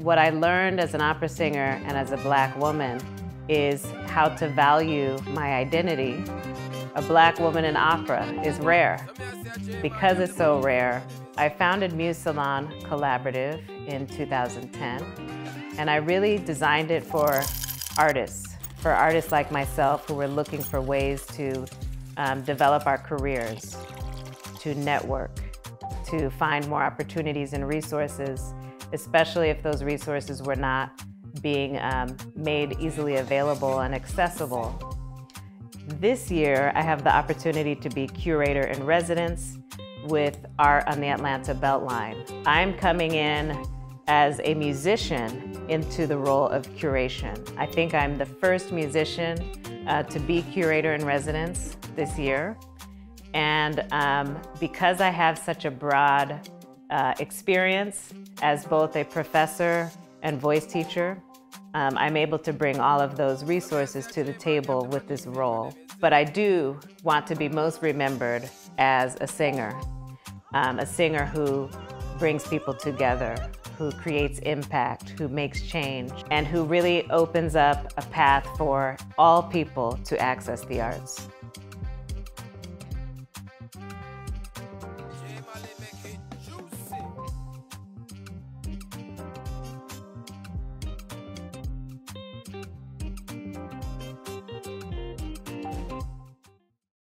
What I learned as an opera singer and as a black woman is how to value my identity. A black woman in opera is rare. Because it's so rare, I founded Muse Salon Collaborative in 2010, and I really designed it for artists, for artists like myself who were looking for ways to um, develop our careers, to network, to find more opportunities and resources, especially if those resources were not being um, made easily available and accessible. This year, I have the opportunity to be curator in residence with Art on the Atlanta Beltline. I'm coming in as a musician into the role of curation. I think I'm the first musician uh, to be curator in residence this year. And um, because I have such a broad uh, experience as both a professor and voice teacher, um, I'm able to bring all of those resources to the table with this role. But I do want to be most remembered as a singer, um, a singer who brings people together, who creates impact, who makes change, and who really opens up a path for all people to access the arts.